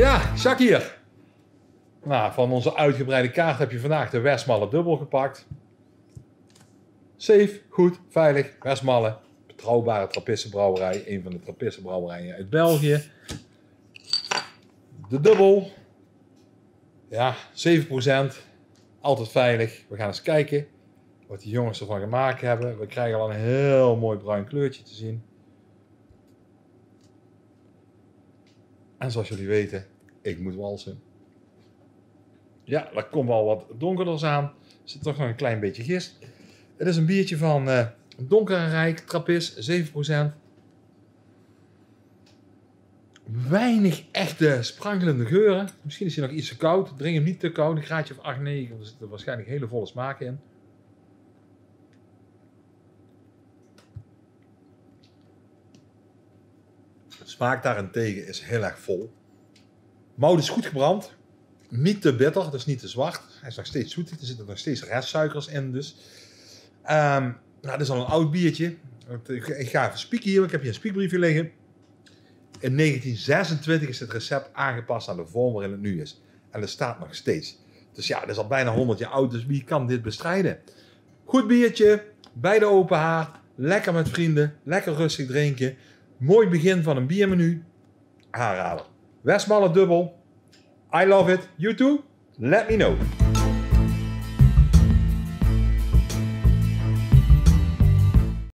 Ja, Jacques hier. Nou, van onze uitgebreide kaart heb je vandaag de Westmalle dubbel gepakt. Safe, goed, veilig, Westmalle. Betrouwbare Trappissenbrouwerij. Een van de Trappissenbrouwerijen uit België. De dubbel. Ja, 7%. Altijd veilig. We gaan eens kijken wat die jongens ervan gemaakt hebben. We krijgen al een heel mooi bruin kleurtje te zien. En zoals jullie weten, ik moet walsen. Ja, daar komt wel wat donkerders aan. Er zit toch nog een klein beetje gist. Het is een biertje van uh, Donker Rijk, Trappist, 7%. Weinig echte sprankelende geuren. Misschien is hij nog iets te koud. Drink hem niet te koud, een graadje of 8, 9. Er zitten waarschijnlijk hele volle smaken in. Smaak daarentegen is heel erg vol. Mout is goed gebrand. Niet te bitter, dus niet te zwart. Hij is nog steeds zoetig. Er zitten nog steeds restsuikers in. Dus. Um, nou, dit is al een oud biertje. Ik ga even spieken hier. Ik heb hier een spiekbriefje liggen. In 1926 is het recept aangepast aan de vorm waarin het nu is. En het staat nog steeds. Dus ja, dat is al bijna 100 jaar oud. Dus wie kan dit bestrijden? Goed biertje. Bij de open haard. Lekker met vrienden. Lekker rustig drinken. Mooi begin van een biermenu. Aanrader. Westmalle dubbel. I love it. You too? Let me know.